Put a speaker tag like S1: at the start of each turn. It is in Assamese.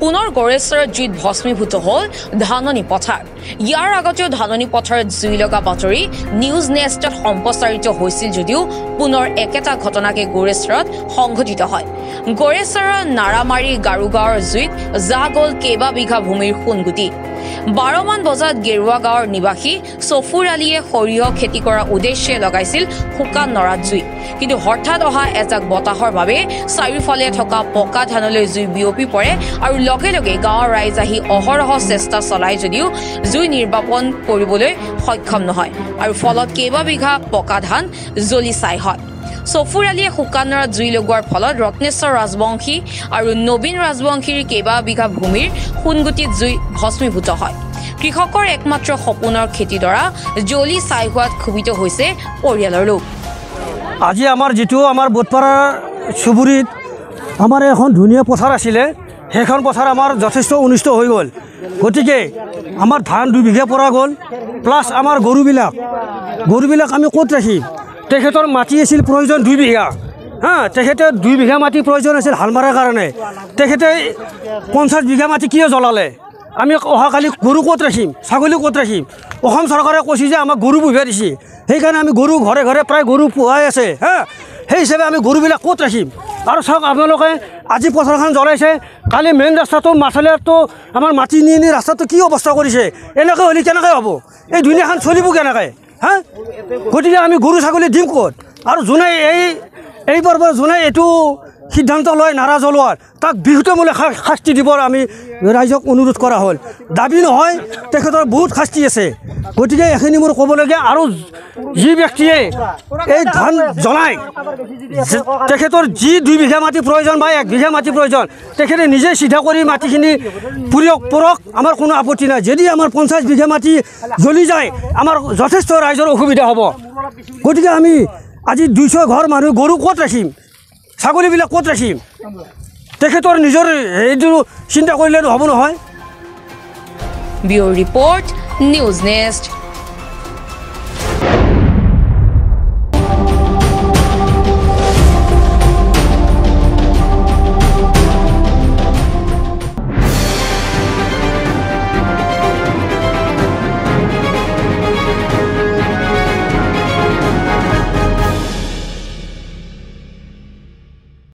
S1: পুনৰ গড়েশ্বৰত জুইত ভস্মীভূত হ'ল ধাননি পথাৰ। ইয়াৰ আগতেও ধাননি পথাৰত জুই লগা বাতৰি নিউজ নেষ্টত সম্প্ৰচাৰিত হৈছিল যদিও পুনৰ একেটা ঘটনাকে গড়েশ্বৰত সংঘটিত হয়। গড়েশ্বৰৰ নাৰামাৰী গাৰুগাঁৱৰ জুইত জা গ'ল কেইবা বিঘা ভূমিৰ সোণগুটি। বাৰমান বজাত গেৰুৱা গাঁৱৰ নিবাসী চফুৰ আলীয়ে সৰিয়হ খেতি কৰাৰ উদ্দেশ্যে লগাইছিল শুকান নৰাত জুই কিন্তু হঠাৎ অহা এজাক বতাহৰ বাবে চাৰিওফালে থকা পকা ধানলৈ জুই বিয়পি পৰে আৰু লগে লগে গাঁৱৰ ৰাইজ আহি অহৰহ চেষ্টা চলায় যদিও জুই নিৰ্বাপন কৰিবলৈ সক্ষম নহয়। আৰু ফলত কেইবাবিঘা পকা ধান জ্বলি ছাই হয়। চফুৰ আলীয়ে শুকান নৰাত জুই লগোৱাৰ ফলত ৰত্নেশ্বৰ ৰাজবংশী আৰু নবীন ৰাজবংশীৰ কেইবা বিঘা ভূমিৰ সোণগুটিত জুই ভস্মীভূত হয়। কৃষকৰ একমাত্ৰ সপোনৰ খেতিডৰা জ্বলি ছাই হোৱাত ক্ষোভিত হৈছে পৰিয়ালৰ লোক।
S2: আজি আমাৰ যিটো আমাৰ বোধপাৰা চুবুৰীত আমাৰ এখন ধুনীয়া পথাৰ আছিলে সেইখন পথাৰ আমাৰ যথেষ্ট অনিষ্ট হৈ গ'ল। গতিকে আমাৰ ধান দুবিঘা পৰা গ'ল প্লাছ আমাৰ গৰুবিলাক। গৰুবিলাক আমি ক'ত ৰাখিম? তেখেতৰ মাটি আছিল প্ৰয়োজন দুই বিঘা। হা তেখেতে দুই বিঘা মাটি প্ৰয়োজন আছিল হাল মাৰাৰ কাৰণে। তেখেতে পঞ্চাছ বিঘা মাটি কিয় জ্বলালে? আমি অহাকালি গৰু ক'ত ৰাখিম? ছাগলী ক'ত ৰাখিম? অসম চৰকাৰে কৈছে যে আমাক গৰু পুহিব দিছে। সেইকাৰণে আমি গৰু ঘৰে ঘৰে প্ৰায় গৰু পোহাই আছে হা। সেই হিচাপে আমি গৰুবিলাক ক'ত ৰাখিম? আৰু চাওক আপোনালোকে আজি পথাৰখন জ্বলাইছে। কালি মেইন ৰাস্তাটো মাছালিয়াটো আমাৰ মাটি নি নি ৰাস্তাটো কি অৱস্থা কৰিছে? এনেকৈ হ'লে কেনেকৈ হ'ব? এই দুনীয়াখন চলিব কেনেকৈ? হা? গতিকে আমি গৰু ছাগলী দিম ক'ত? আৰু যোনে এই এইবাৰ বাৰু যোনে এইটো সিদ্ধান্ত লয় নাৰা জ্বলোৱাৰ তাক বিহুতমূলক শা- শাস্তি দিবৰ আমি ৰাইজক অনুৰোধ কৰা হ'ল। দাবী নহয় তেখেতৰ বহুত শাস্তি আছে। গতিকে এইখিনি মোৰ ক'বলগীয়া আৰু যি ব্যক্তিয়ে এই ধান জ্বলাই তেখেতৰ যি দুই বিঘা মাটি প্ৰয়োজন বা এক বিঘা মাটি প্ৰয়োজন তেখেতে নিজে চিধা কৰি মাটিখিনি পুৰক পৰক আমাৰ কোনো আপত্তি নাই। যদি আমাৰ পঞ্চাছ বিঘা মাটি জ্বলি যায় আমাৰ যথেষ্ট ৰাইজৰ অসুবিধা হ'ব। গতিকে আমি আজি দুইশ ঘৰ মানুহ গৰু ক'ত ৰাখিম? ছাগলীবিলাক ক'ত ৰাখিম? তেখেতৰ নিজৰ সেইটো চিন্তা কৰিলে হ'ব নহয়।
S1: Bureau report news nest